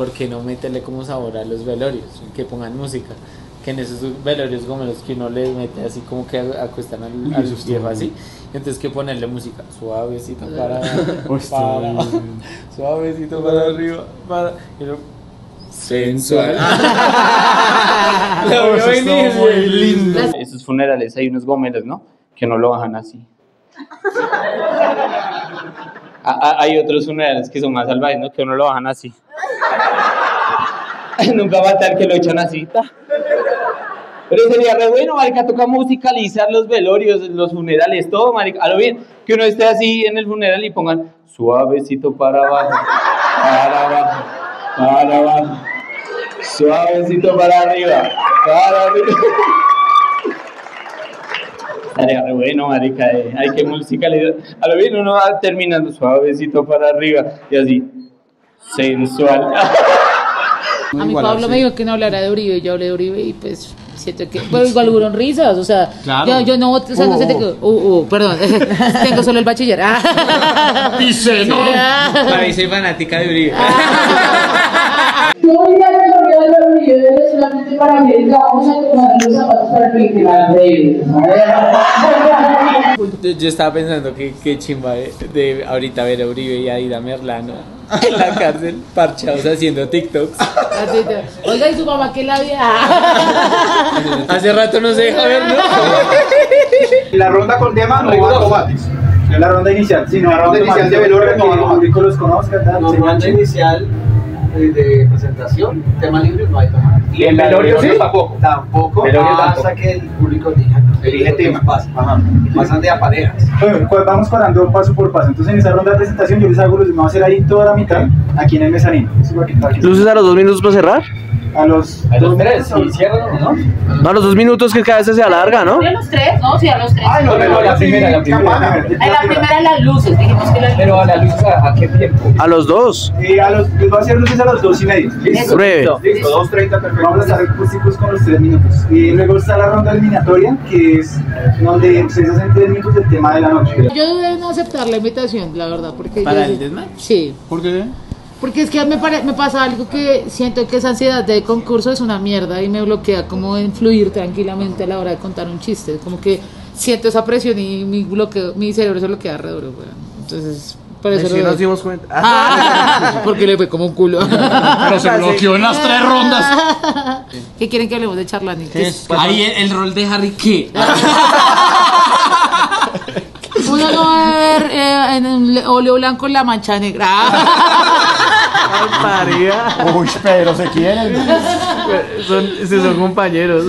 ¿Por qué no meterle como sabor a los velorios? Que pongan música. Que en esos velorios como los que uno les mete así como que acuestan al, Uy, al eso está viejo muy así. Entonces que ponerle música suavecito para, para suavecito para arriba, para y luego, sensual. Está muy lindo. Esos funerales hay unos gomelos, ¿no? Que no lo bajan así. A- a- hay otros funerales que son más salvajes, ¿no? Que uno lo bajan así. Nunca va a estar que lo echan así. ta. Pero sería re bueno, marica, toca musicalizar los velorios, los funerales, todo, marica. A lo bien, que uno esté así en el funeral y pongan suavecito para abajo, para abajo, para abajo, suavecito para arriba, para arriba. Estaría re bueno, marica, eh, hay que musicalizar. A lo bien uno va terminando suavecito para arriba y así, sensual. A mí Pablo me dijo que no hablara de Uribe yo hablé de Uribe y pues siento que. Bueno, igual hubo risas, o sea. Claro. Yo, yo no. O sea, no sé de qué- uh, uh, perdón. Tengo solo el bachiller. Ah. Dice, no. Para mí soy fanática de Uribe. A la gloria de los Uribe solamente para que diga, vamos a tomar los zapatos para que el final de ellos. Yo, yo estaba pensando que, que chimba de, de ahorita ver a Uribe y a Ida Merlano en la cárcel, parchados haciendo TikToks. Te- Oiga, y su mamá que la había. Hace rato no se deja ver, ¿no? La ronda con tema no va automático. La ronda inicial, sí, no, La ronda inicial de velorio no el automático. público los conozca, tal, No, se ronda inicial eh, de presentación, tema libre no hay tomar. Y en velorio sí tampoco. Tampoco tampoco. que el público elija. Elige Lo que tema. Pasa. Ajá. Y pasan de a parejas. Bueno, pues vamos parando paso por paso. Entonces, en esa ronda de presentación, yo les hago los vamos a hacer ahí toda la mitad, aquí en el mezanino. ¿Luces a los dos minutos para cerrar? A los A los dos tres, y cierran, ¿no? No, a los dos minutos que cada vez se alarga, ¿no? ¿A los tres? No, sí, a los tres. Ay, no, no, la primera, la primera. En la primera las luces, dijimos que las Pero a la luz, ¿a, a qué tiempo? A los dos. Eh, a los, les voy a hacer luces a los dos y medio. Listo. Breve. Listo, 2.30, perfecto. Vamos a estar puesticos con los tres minutos. Y luego está la ronda eliminatoria, que es donde ustedes hacen tres minutos del tema de la noche. Yo dudé en aceptar la invitación, la verdad. Porque ¿Para yo- el desmán? Sí. ¿Por qué? Porque es que me, pare- me pasa algo que siento que esa ansiedad de concurso es una mierda y me bloquea como en fluir tranquilamente a la hora de contar un chiste. Como que siento esa presión y mi bloqueo, mi cerebro se bloquea re duro, weón. Entonces, por eso lo doy. cuenta. Ah, porque le fue como un culo. Pero se bloqueó en las tres rondas. ¿Qué quieren que hablemos de Charlani? Ahí el, el rol de Harry, ¿qué? Uno no va a ver eh, en un le- óleo blanco la mancha negra. Uy, pero se quieren. Son, si son compañeros.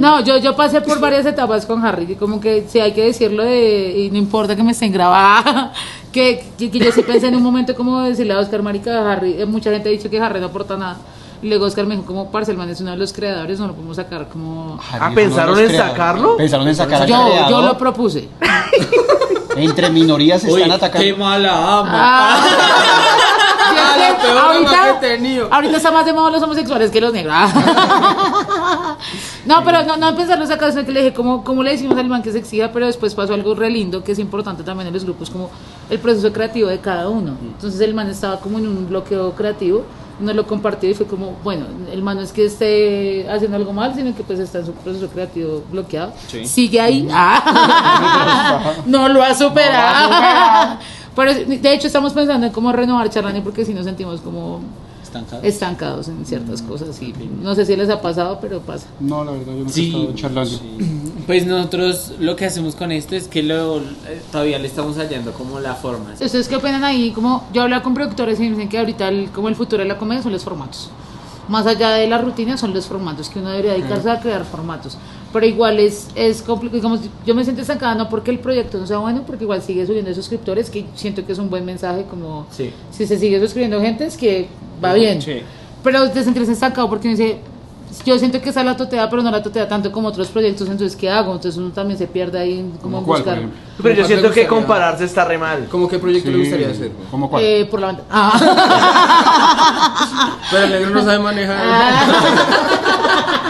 No, yo, yo pasé por varias etapas con Harry, que como que si hay que decirlo de, y no importa que me estén grabando, que, que, que yo sí pensé en un momento como decirle a Oscar Marica Harry, eh, mucha gente ha dicho que Harry no aporta nada. Y luego Oscar me dijo como Parcelman es uno de los creadores, no lo podemos sacar como... Ah, ¿pensaron en sacarlo? Pensaron en sacar al Yo, lo propuse. Entre minorías se Uy, están atacando. qué mala amo. Ah. Sí, es la que peor ahorita, ama que he tenido. ahorita está más de moda los homosexuales que los negros. no, pero no, no pensarlo sacar, sino que le dije, ¿cómo, cómo le decimos al man que se exija? Pero después pasó algo re lindo que es importante también en los grupos, como el proceso creativo de cada uno. Entonces el man estaba como en un bloqueo creativo, uno lo compartió y fue como, bueno, el man no es que esté haciendo algo mal, sino que pues está en su proceso creativo bloqueado. Sigue ahí. Ah. no lo ha superado. Pero de hecho estamos pensando en cómo renovar Charlani porque si nos sentimos como Estancados. estancados en ciertas cosas y no sé si les ha pasado, pero pasa. No, la verdad, yo he Sí. estado charlando. Pues nosotros lo que hacemos con esto es que lo, eh, todavía le estamos hallando como la forma. ¿Ustedes qué opinan ahí? Como yo hablaba con productores y me dicen que ahorita el, como el futuro de la comedia son los formatos. Más allá de la rutina son los formatos, que uno debería dedicarse a crear formatos. Pero igual es, es complicado, digamos, yo me siento estancada no porque el proyecto no sea bueno, porque igual sigue subiendo suscriptores, que siento que es un buen mensaje, como Sí. si se sigue suscribiendo gente es que va bien. Sí. Pero te sentirse estancado porque dice, yo siento que esa la totea, pero no la totea tanto como otros proyectos, entonces ¿qué hago? Entonces uno también se pierde ahí en como ¿Como cuál, por buscar. ejemplo? Pero yo ¿Cuál siento que compararse está re mal. ¿Cómo qué proyecto le Sí. gustaría hacer? ¿Cómo cuál? Eh, por la ventana. Ah. Pero el negro no sabe manejar.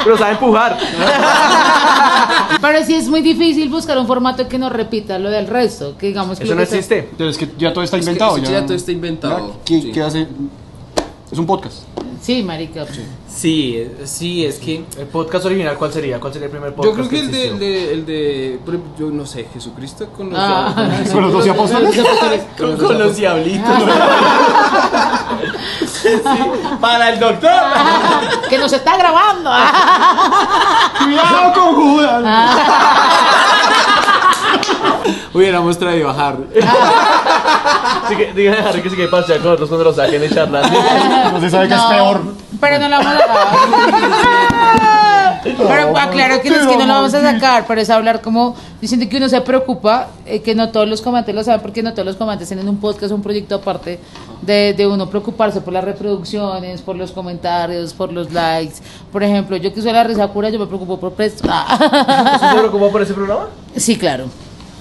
Pero sabe empujar. Pero sí es muy difícil buscar un formato que no repita lo del resto, que digamos que Eso no que sea- existe. Entonces, es que ya todo está Es inventado. que ya todo está inventado, ¿Qué, sí. qué hace? Es un podcast. Sí, marica. Sí, sí, es que El podcast original, ¿cuál sería? ¿Cuál sería el primer Yo podcast? creo que el de, el de, el yo no sé, Jesucristo con los Ah. ¿Con los doce apóstoles? con los Con Para el doctor. que nos está grabando. ¡Cuidado con Judas! hubiéramos traído a Harry. Así que díganle a Harry que se quede pasear con nosotros cuando lo saquen de charla. No se sabe qué es peor. Pero no la vamos a Pero aclaro que no es que no la vamos a sacar, pero es hablar como diciendo que uno se preocupa, eh, que no todos los comandantes lo saben, porque no todos los comandantes tienen un podcast, un proyecto aparte de, de uno preocuparse por las reproducciones, por los comentarios, por los likes. Por ejemplo, yo que soy la risa cura, yo me preocupo por. ¿Usted se preocupó por ese programa? Sí, claro.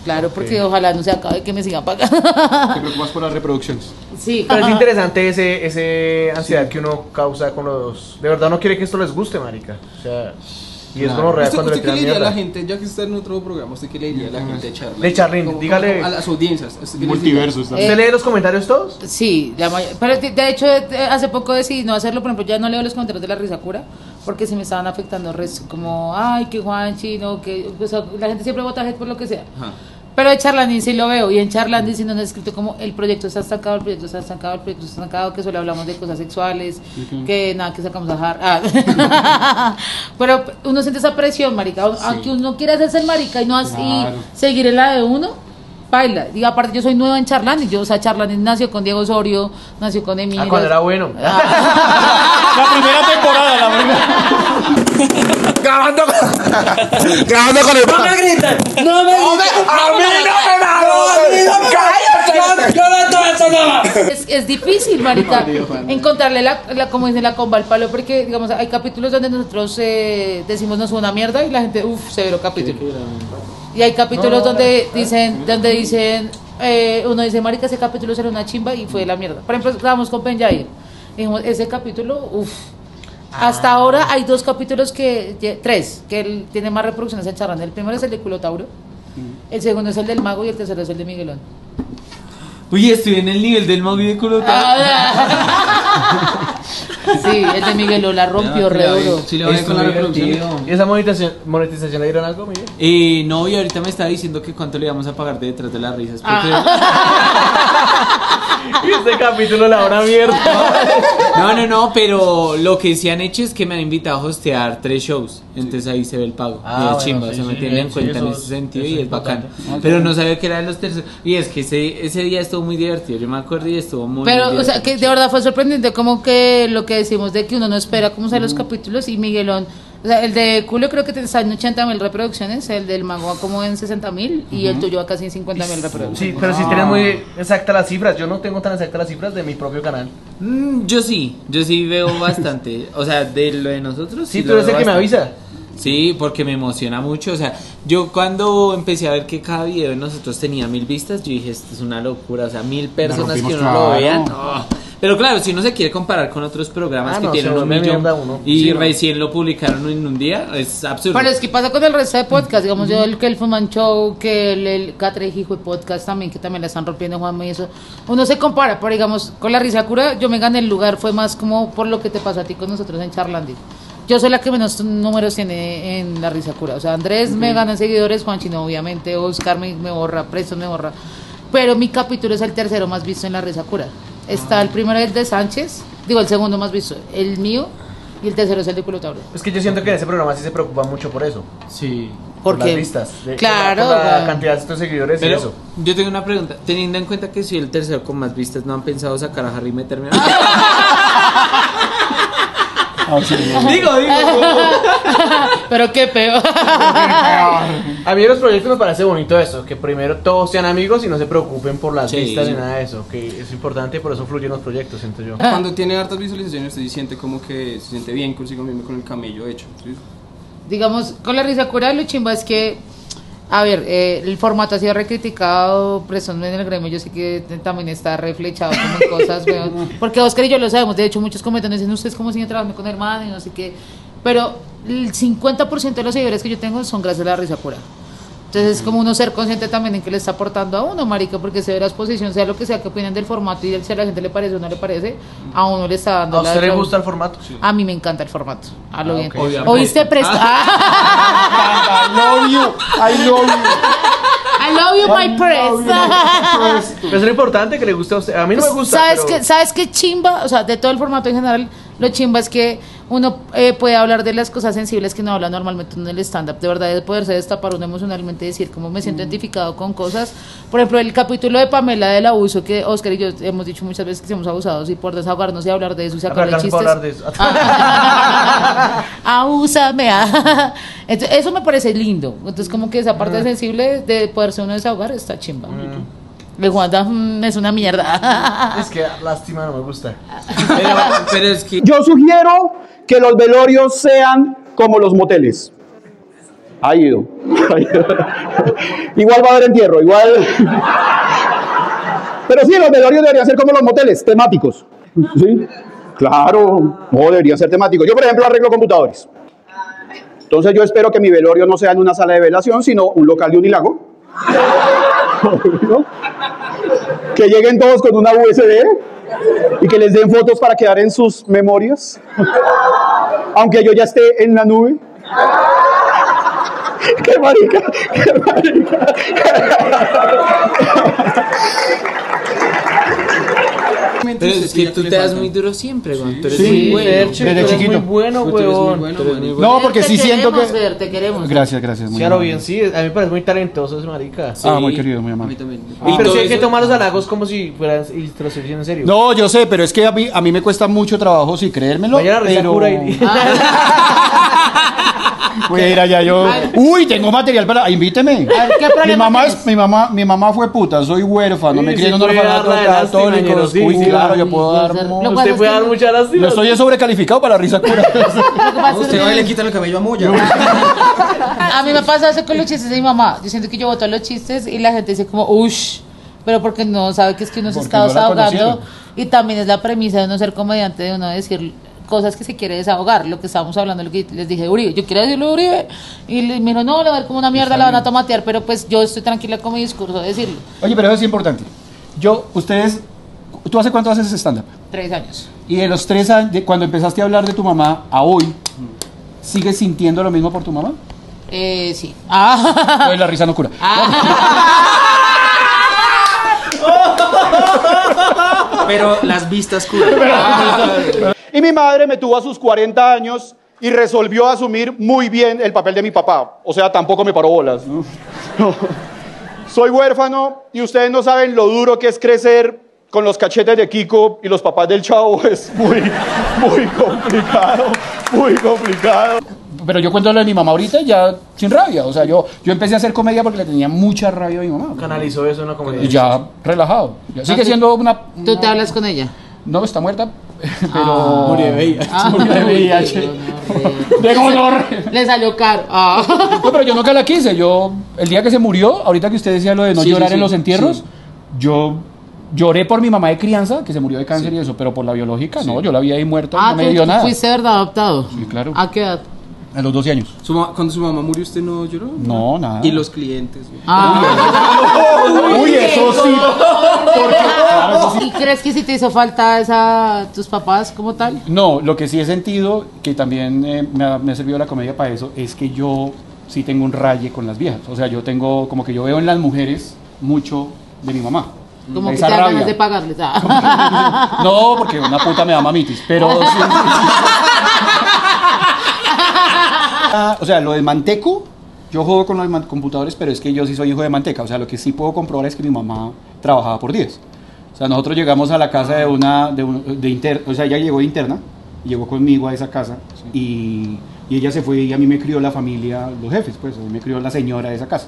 Claro, porque ojalá no se acabe que me sigan pagando. Te preocupas por las reproducciones. Sí, Pero es interesante ese, ese ansiedad que uno causa con los... De verdad no quiere que esto les guste, marica. O sea... Y es como real ¿Usted, cuando le usted qué le diría a la gente, ya que está en otro programa, usted qué le diría a la gente de Charlie? De Charlene, Como- dígale- A las audiencias. ¿usted qué les Multiverso. ¿Usted lee los comentarios todos? Sí, la may- pero de, de hecho de- hace poco decidí no hacerlo, por ejemplo, ya no leo los comentarios de la risa cura porque se me estaban afectando res, como, ay, que Juanchi, no, que o sea, la gente siempre vota por lo que sea. Ajá. Pero en Charlandín sí lo veo, y en Charlandín sí nos han escrito como el proyecto está estancado, el proyecto está estancado, el proyecto está estancado, que solo hablamos de cosas sexuales, que nada, que sacamos a jar. Ah. Pero uno siente esa presión, marica, aunque uno quiera hacerse el marica y no as- Claro. y seguir en la de uno, baila. Y aparte yo soy nueva en Charlandín, yo, o sea, Charlandín nació con Diego Osorio, nació con Emilio. Ah, cuando era bueno. La primera temporada, la primera. Grabando con... Grabando con el... ¡No me griten! ¡No me griten! ¡A mí no me es, es difícil, marica, encontrarle la, la, como dice la comba al palo, porque, digamos, hay capítulos donde nosotros eh, decimos no es una mierda y la gente, uff, severo capítulo. Y hay capítulos donde dicen, donde dicen, eh, uno dice, marica, ese capítulo será una chimba y fue la mierda. Por ejemplo, estábamos con Ben Jair, dijimos, ese capítulo, uff. Hasta ahora hay dos capítulos que, tres, que él tiene más reproducciones en Charrán. El primero es el de Culotauro, el segundo es el del Mago y el tercero es el de Miguelón. Uy, estoy en el nivel del móvil de Culota. Ah. sí, el de Miguelón la rompió re duro. Sí, le va bien con la reproducción. ¿Y esa monetización, monetización le dieron algo, Miguel? Eh, no, y ahorita me estaba diciendo que cuánto le íbamos a pagar de detrás de las risas. Porque... Y este capítulo la hora mierda. No, no, no, pero lo que sí han hecho es que me han invitado a hostear tres shows. Entonces ahí se ve el pago. Ah, y es bueno, chimba, sí, se me sí, tiene en cuenta en ese sentido y es es bacano. Pero no sabía que era de los terceros. Y es que ese, ese día estuvo muy divertido. Yo me acuerdo y estuvo muy Pero, muy o sea, que de verdad fue sorprendente como que lo que decimos de que uno no espera cómo salen los capítulos y Miguelón, o sea, el de Julio creo que te está en 80 mil reproducciones, el del Mago va como en 60 mil y el tuyo va casi en 50 mil reproducciones. Sí, pero si tienes muy exactas las cifras. Yo no tengo tan exactas las cifras de mi propio canal. Mm, yo sí, yo sí veo bastante. O sea, de lo de nosotros. Sí, lo tú eres el que me avisa. Sí, porque me emociona mucho. O sea, yo cuando empecé a ver que cada video de nosotros tenía mil vistas, yo dije, esto es una locura. O sea, mil personas que uno lo vean. no. Pero claro, si uno se quiere comparar con otros programas Ah, que no, tienen un millón uno. y Sí, no. recién lo publicaron en un día, es absurdo. Pero es que pasa con el resto de podcast, digamos yo el que el Fuman Show, que el, el Catre Hijo de Podcast también, que también le están rompiendo Juanma y eso. Uno se compara, pero digamos, con la risa cura, yo me gané el lugar, fue más como por lo que te pasó a ti con nosotros en Charlandy. Yo soy la que menos números tiene en la risa cura. O sea, Andrés me gana en seguidores, Juan Chino obviamente, Oscar me, me borra, Presto me borra. Pero mi capítulo es el tercero más visto en la risa cura. Está el primero el de Sánchez, digo el segundo más visto, el mío, y el tercero es el de Culotauro. Es que yo siento que en ese programa sí se preocupa mucho por eso. Sí. Por Porque las vistas. de- Claro, Por la, por la weón. cantidad de estos seguidores y Pero eso. yo tengo una pregunta. Teniendo en cuenta que soy el tercero con más vistas, ¿no han pensado sacar a Harry y meterme a Digo, digo. Pero qué peor. A mí en los proyectos me parece bonito eso, que primero todos sean amigos y no se preocupen por las Sí. vistas ni nada de eso, que es importante y por eso fluyen los proyectos, siento yo. Cuando tiene hartas visualizaciones, usted siente como que se siente bien consigo mismo con el camello hecho. ¿sí? digamos, con la risa cura lo chimba es que, a ver, eh, el formato ha sido recriticado, presión en el gremio, yo sé que también está reflechado como en cosas, weón. porque Oscar y yo lo sabemos, de hecho muchos comentan, dicen, ustedes cómo siguen trabajando con hermano y no sé qué, pero el 50% de los seguidores que yo tengo son gracias a la risa cura. Entonces es como uno ser consciente también en que le está aportando a uno, marica, porque se ve la exposición, sea lo que sea que opinen del formato y si a la gente le parece o no le parece, a uno le está dando ¿A la usted le razón. gusta el formato? A mí me encanta el formato. A lo Ah, bien. ok. Obvio, ¿Oíste presto? I love you. I love you. I love you, my press. Pero es lo importante que le guste a usted. A mí no me gusta. ¿Sabes pero- qué, ¿Sabes qué chimba? O sea, de todo el formato en general, lo chimba es que uno eh, puede hablar de las cosas sensibles que no habla normalmente en el stand-up. De verdad, de poderse destapar uno emocionalmente y decir cómo me siento identificado con cosas. Por ejemplo, el capítulo de Pamela del abuso, que Oscar y yo hemos dicho muchas veces que somos abusados y por desahogarnos y hablar de eso y pero chistes. hablar de eso. Abúsame. Entonces, eso me parece lindo. Entonces, como que esa parte sensible de poderse uno desahogar está chimba. De Wanda mm, es una mierda. Es que lástima, no me gusta. Pero, pero es que Yo sugiero que los velorios sean como los moteles. Ha ido. Ha ido. igual va a haber entierro, igual. Pero sí, los velorios deberían ser como los moteles, temáticos. ¿Sí? Claro, no, deberían ser temáticos. Yo, por ejemplo, arreglo computadores. Entonces yo espero que mi velorio no sea en una sala de velación, sino un local de Unilago. Que lleguen todos con una USB y que les den fotos para quedar en sus memorias. Aunque yo ya esté en la nube. ¡Qué marica! ¡Qué marica! Pero es que tú te das muy duro siempre, weón. Tú eres Sí, muy bueno. Desde chiquito. muy bueno, Tú eres muy weón. bueno, Tú eres muy bueno. No, porque Te sí siento que. Te queremos. Gracias, gracias. muy Sí, a lo amable. bien, sí. A mí me parece muy talentoso ese marica. Ah, muy querido, muy A mí amable. también. Y pero sí hay que tomar los halagos como si fueran y te lo estoy diciendo en serio. No, yo sé, pero es que a mí, a mí me cuesta mucho trabajo, sí, creérmelo. Vaya la pero... cura y- Voy a ir allá yo. Uy, tengo material para. Invíteme. ver, ¿qué Mi mamá, es, mi, mamá, mi mamá fue puta, soy huérfano, Sí, me crié en un orfanato católico. sí, Uy, sí, claro, sí, yo puedo dar. Lo Usted puede dar mucha lástima. Lo estoy sobrecalificado para la risa cura. Usted va y le quita el cabello a Moya. A mí me pasa eso con los chistes de mi mamá. Yo siento que yo voto los chistes y la gente dice como, ush, pero porque no sabe que es que uno se está no conocieron. Y también es la premisa de uno ser comediante, de uno decir cosas que se quiere desahogar. Lo que estábamos hablando, lo que les dije de Uribe. Yo quiero decirlo de Uribe. Y le- me dijo, no, le va a ver como una mierda, la van a tomatear. Pero pues yo estoy tranquila con mi discurso de decirlo. Oye, pero eso es importante. Yo, ustedes. ¿Tú hace cuánto haces stand-up? Tres años. Y de los tres años, de cuando empezaste a hablar de tu mamá a hoy, ¿sigues sintiendo lo mismo por tu mamá? Eh, sí. Ah. Pues la risa no cura. Pero las vistas curan. Y mi madre me tuvo a sus 40 años y resolvió asumir muy bien el papel de mi papá. O sea, tampoco me paró bolas. ¿no? No. Soy huérfano y ustedes no saben lo duro que es crecer con los cachetes de Kiko y los papás del chavo. Es muy, muy complicado, muy complicado. Pero yo cuento lo de mi mamá ahorita ya sin rabia. O sea, yo, yo empecé a hacer comedia porque le tenía mucha rabia a mi mamá. Canalizó eso en una comedia. Y ya relajado. Ya sigue siendo una. ¿Tú te hablas con ella? No, está muerta. Pero. Murió de VIH. Ah, Murió de VIH. De gonorrea. Le salió caro. Ah. No, pero yo nunca la quise. Yo, el día que se murió, ahorita que usted decía lo de no Sí, llorar sí, en los entierros, sí. yo lloré por mi mamá de crianza, que se murió de cáncer y eso, pero por la biológica, no, yo la vi ahí muerta Ah, no me dio nada. fuiste verdad adoptado. Sí, claro. ¿A qué edad? A los 12 años. Su cuando su mamá murió, ¿usted no lloró? No, nada. Y los clientes. güey. Ah. Uy, eso sí. Claro, eso sí. ¿Y crees que si te hizo falta esa tus papás como tal? No, lo que sí he sentido, que también eh, me, ha, me ha servido la comedia para eso, es que yo sí tengo un raye con las viejas. O sea, yo tengo, como que yo veo en las mujeres mucho de mi mamá. Como que Esa te dan rabia. ganas de pagarles. Ah. No, porque una puta me da mamitis, pero sí. Ah, o sea, lo del manteco, yo juego con los computadores, pero es que yo sí soy hijo de manteca. O sea, lo que sí puedo comprobar es que mi mamá trabajaba por 10. O sea, nosotros llegamos a la casa de una, de, un- de inter- o sea, ella llegó de interna llegó conmigo a esa casa y, y ella se fue y a mí me crió la familia, los jefes, pues, a mí me crió la señora de esa casa.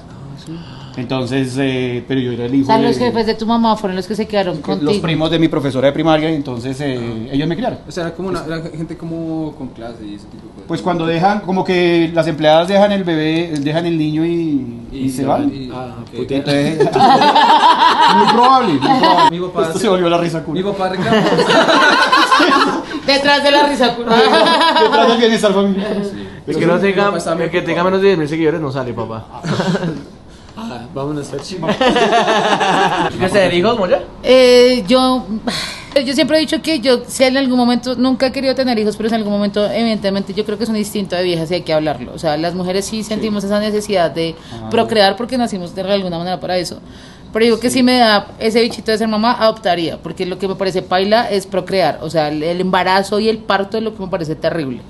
Entonces, eh, pero yo era el O hijo sea, de los jefes de tu mamá fueron los que se quedaron contigo. los primos de mi profesora de primaria, entonces eh, ellos me criaron. O sea, era como una, era gente como con clase y ese tipo de cosas. Pues cuando dejan, como que las empleadas dejan el bebé, dejan el niño y, y se van. y- Ah, ok. Entonces, muy probable, muy probable. Mi papá Esto se volvió la risa Mi cool. papá reclamó. Detrás de la risa. Detrás del bienestar familiar. El que, no Mi tenga, el que tenga menos de 10 mil seguidores no sale, papá. Ah, vámonos a ¿Quieres tener hijos, Moya? Eh, yo, yo siempre he dicho que yo, si en algún momento, nunca he querido tener hijos, pero en algún momento, evidentemente, yo creo que es un instinto de viejas y hay que hablarlo. O sea, las mujeres sí sentimos esa necesidad de procrear porque nacimos de alguna manera para eso. Pero digo que si me da ese bichito de ser mamá, adoptaría, porque lo que me parece paila es procrear. O sea, el, el embarazo y el parto es lo que me parece terrible.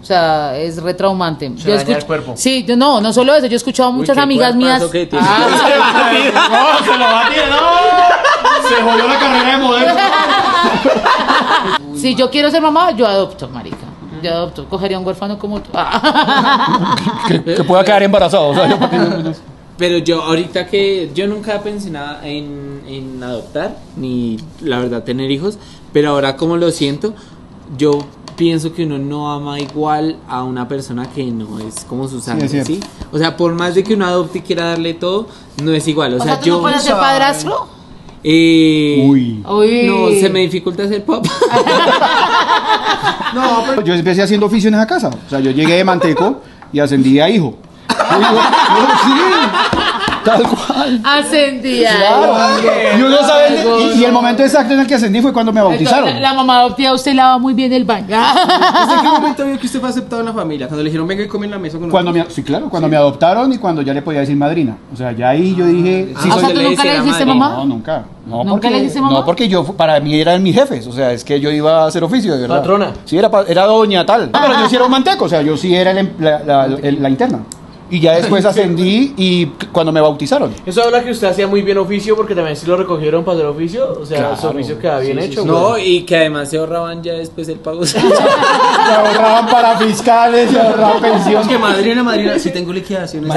O sea, es retraumante. Se daña el cuerpo. Sí, yo no, no solo eso, yo he escuchado a muchas amigas mías. que tiene. Ah, No, se lo va a tirar, no. Se jodió la carrera de modelo. Si yo quiero ser mamá, yo adopto, marica. Yo adopto. Cogería un huérfano como tú. Ah. Que, que pueda quedar embarazado. O sea, yo no- Pero yo ahorita que yo nunca pensé nada en, en adoptar, ni la verdad tener hijos, pero ahora como lo siento, yo pienso que uno no ama igual a una persona que no es como su sangre, cierto. ¿sí? O sea, por más de que uno adopte y quiera darle todo, no es igual. O, O sea, sea, ¿tú yo... no puedes ser padrastro? eh, Uy. Uy. No, se me dificulta ser papá. No, pero yo empecé haciendo oficio en esa casa. O sea, yo llegué de manteco y ascendí a hijo. Yo digo, no, sí, tal cual. Ascendía. Claro. Y uno sabe, y, y el momento exacto en el que ascendí fue cuando me bautizaron. La, la mamá adoptiva, usted lava muy bien el baño. ¿Desde qué momento vio que usted fue aceptado en la familia? Cuando le dijeron, venga y come en la mesa con Cuando me, nosotros. sí, claro, cuando me adoptaron y cuando ya le podía decir madrina. O sea, ya ahí yo dije, Ah, sí o soy sea, ¿tú nunca le dijiste mamá? No, nunca. No, ¿Nunca porque, le dijiste mamá? No, porque yo, para mí eran mis jefes. O sea, es que yo iba a hacer oficio, de verdad. Patrona. Sí, era, era doña tal. No, pero yo sí era un manteco. O sea, yo sí era el em- la, la- el- la interna. Y ya después ascendí y cuando me bautizaron. Eso habla que usted hacía muy bien oficio porque también si lo recogieron para hacer oficio. O sea, Claro. su oficio queda bien hecho. No, güey. y que además se ahorraban ya después el pago. Se ahorraban para fiscales, se ahorraban Es pensiones. que madrina, madrina, si tengo liquidaciones.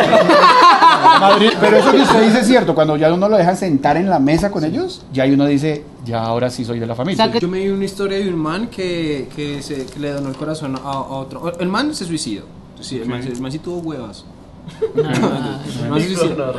Madrid, pero eso que usted dice es cierto, cuando ya uno lo dejan sentar en la mesa con ellos, ya uno dice, ya ahora sí soy de la familia. O sea, que- Yo me vi una historia de un man que, que, se, que le donó el corazón a, a otro. El man se suicidó. Sí, el, man, el man sí tuvo huevas. Se ¿cómo? suicidó.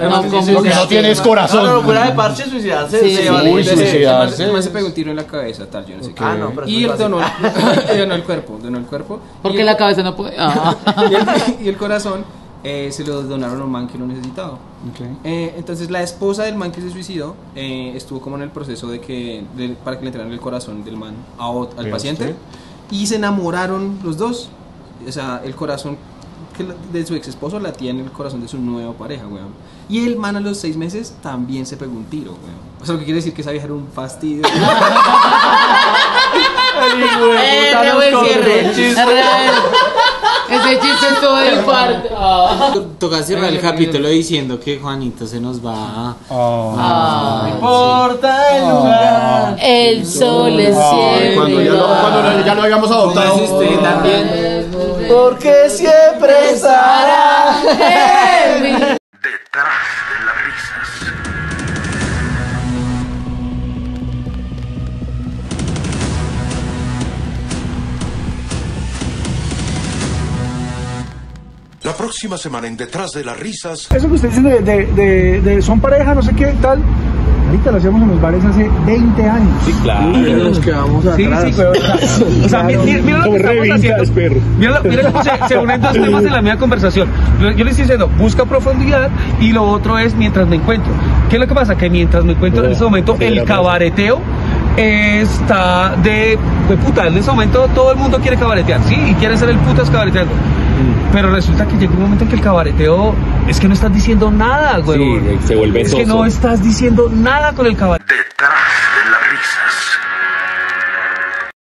Porque no tienes corazón. No, no, fuera de parche, suicidarse. Sí, se sí. Uy, suicidarse. man se pegó un tiro en la cabeza, tal, yo no sé qué. Ah, no, pero y él es donó, donó el cuerpo, donó el cuerpo. Porque y la cabeza no puede. Ah. y el, y el corazón eh, se lo donaron a un man que lo necesitaba. Ok. Eh, entonces la esposa del man que se suicidó eh, estuvo como en el proceso de que de- para que le entregaran el corazón del man a al paciente usted. y se enamoraron los dos. O sea, el corazón que la- de su ex esposo la tiene el corazón de su nueva pareja, weón. Y el man a los seis meses también se pegó un tiro, weón. O sea, lo que quiere decir que esa vieja era un fastidio. Eh, un chiste. Ese chiste estuvo del parto. Ah. Toca cerrar el capítulo diciendo que Juanito se nos va. Ah. No importa el lugar. El sol es siempre. cuando ya lo, cuando ya lo habíamos adoptado. Póngase usted también. Porque siempre estará en mí. Detrás de las risas. La próxima semana en Detrás de las risas. Eso que usted dice de, de, de, de son pareja, no sé qué, tal. Ahorita lo hacíamos en los bares hace 20 años. Sí, claro. Nos quedamos Sí, atrás. sí, pero, o sea, mira, lo que estamos haciendo. Mira, lo- mira cómo se, se unen dos temas en la misma conversación. Yo, yo le estoy diciendo, busca profundidad y lo otro es mientras me encuentro. ¿Qué es lo que pasa? Que mientras me encuentro en ese momento, el cabareteo está de, de puta. En ese momento todo el mundo quiere cabaretear, ¿sí? Y quiere ser el putas cabareteando. Pero resulta que llega un momento en que el cabareteo es que no estás diciendo nada, güey. se vuelve Es que no estás diciendo nada con el cabareteo. Detrás de las risas.